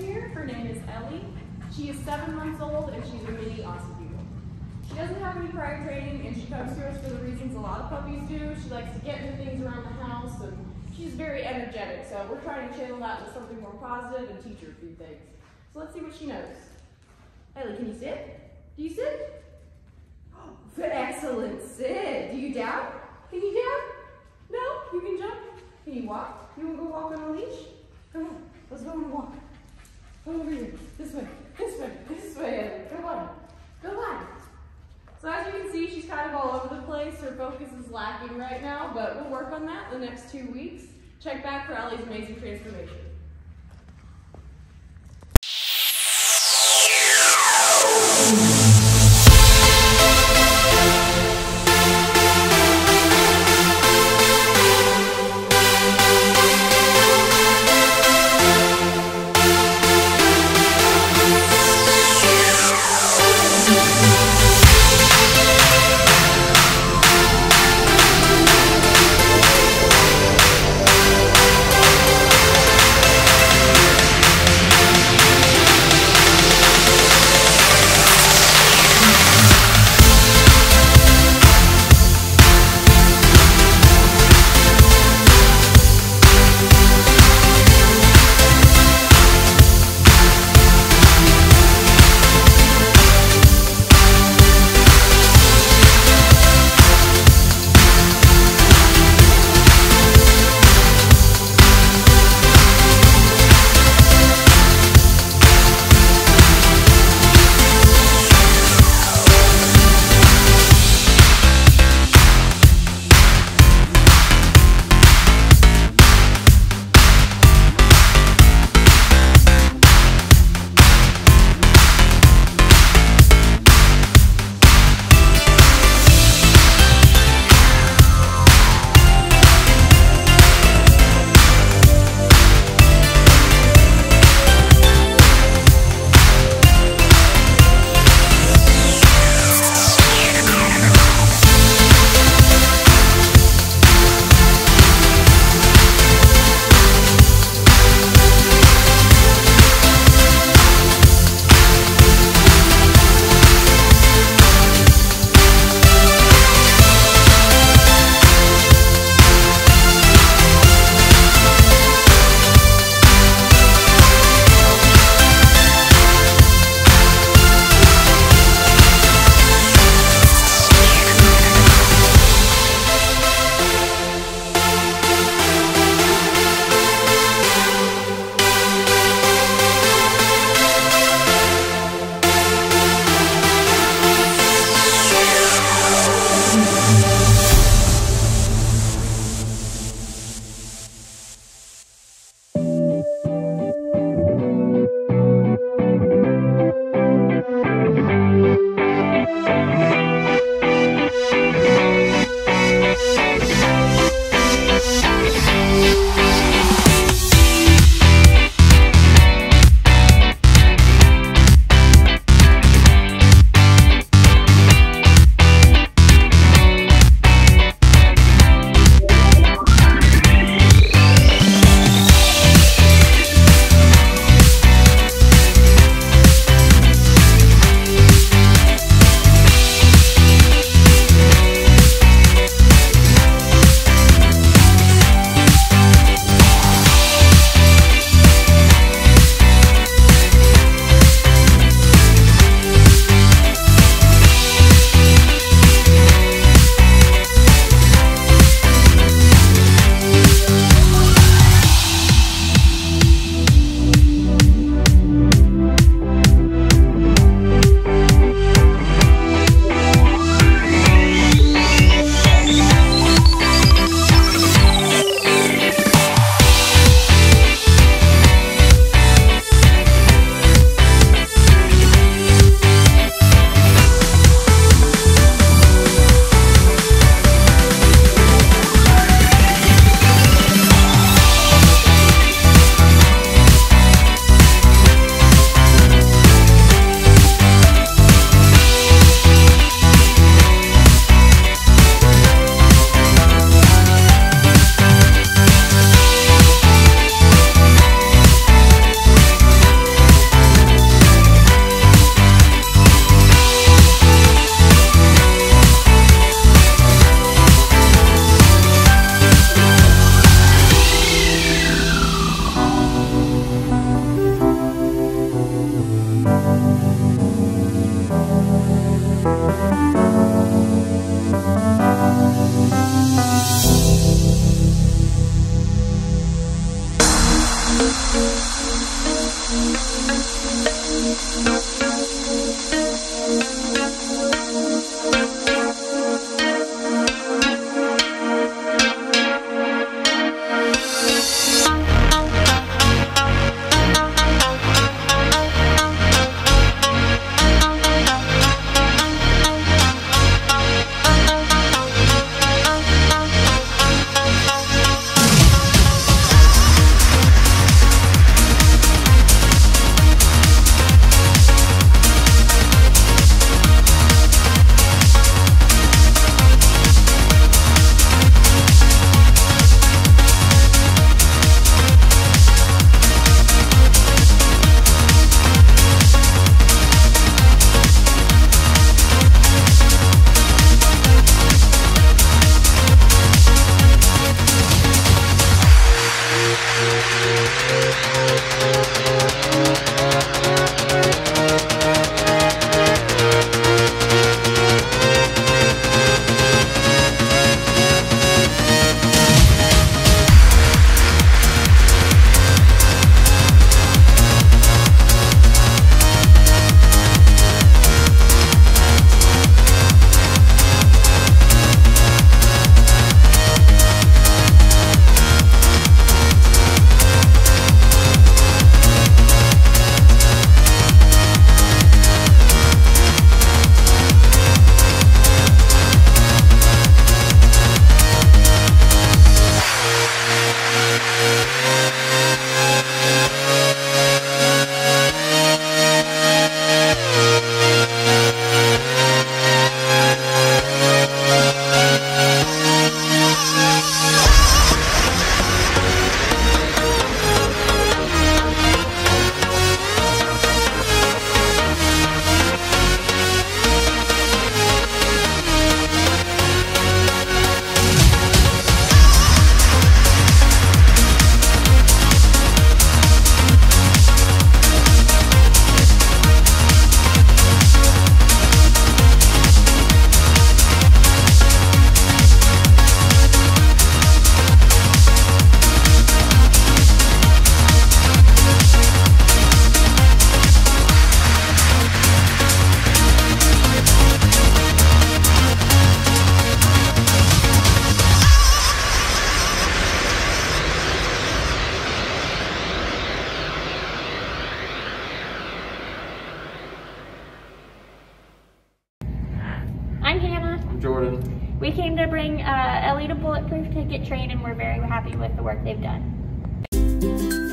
here. Her name is Ellie. She is seven months old and she's a mini Aussie. She doesn't have any prior training and she comes to us for the reasons a lot of puppies do. She likes to get into things around the house and she's very energetic. So we're trying to channel that with something more positive and teach her a few things. So let's see what she knows. Ellie, can you sit? Do you sit? Excellent sit. Do you down? Can you down? No? You can jump? Can you walk? You want to go walk on a leash? Come on. Let's go on a walk. Over here. This way. This way. This way. Go on. Go on. So as you can see, she's kind of all over the place. Her focus is lacking right now, but we'll work on that the next two weeks. Check back for Ellie's amazing transformation. Jordan. We came to bring uh, Ellie to Bulletproof to get trained, and we're very happy with the work they've done.